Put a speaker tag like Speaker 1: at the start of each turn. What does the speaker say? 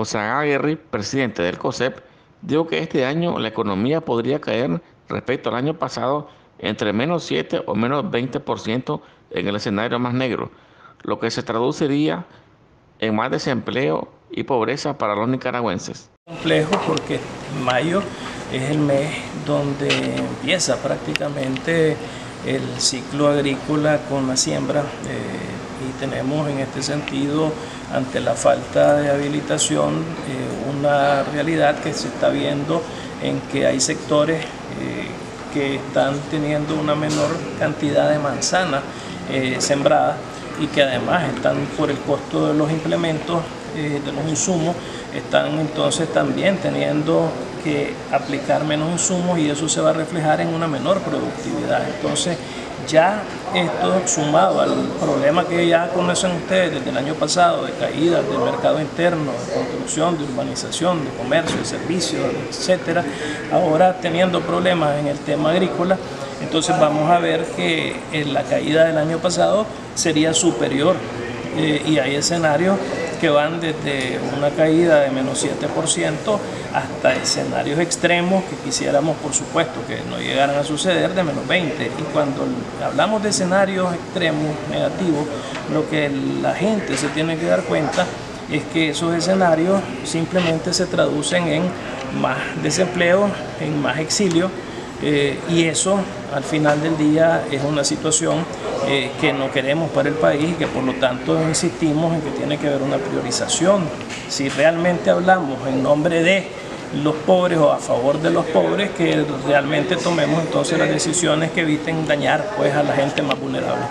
Speaker 1: José Aguirre, presidente del COSEP, dijo que este año la economía podría caer respecto al año pasado entre menos 7 o menos 20% en el escenario más negro, lo que se traduciría en más desempleo y pobreza para los nicaragüenses.
Speaker 2: Complejo porque mayo es el mes donde empieza prácticamente el ciclo agrícola con la siembra eh, tenemos en este sentido ante la falta de habilitación eh, una realidad que se está viendo en que hay sectores eh, que están teniendo una menor cantidad de manzanas sembradas y que además están por el costo de los implementos, de los insumos, están entonces también teniendo que aplicar menos insumos y eso se va a reflejar en una menor productividad. Entonces, ya esto sumado al problema que ya conocen ustedes desde el año pasado de caída del mercado interno, de construcción, de urbanización, de comercio, de servicios, etcétera, ahora teniendo problemas en el tema agrícola, entonces vamos a ver que en la caída del año pasado sería superior eh, y hay escenarios que van desde una caída de menos 7% hasta escenarios extremos que quisiéramos, por supuesto, que no llegaran a suceder de menos 20. Y cuando hablamos de escenarios extremos, negativos, lo que la gente se tiene que dar cuenta es que esos escenarios simplemente se traducen en más desempleo, en más exilio, eh, y eso al final del día es una situación eh, que no queremos para el país y que por lo tanto insistimos en que tiene que haber una priorización. Si realmente hablamos en nombre de los pobres o a favor de los pobres, que realmente tomemos entonces las decisiones que eviten dañar pues, a la gente más vulnerable.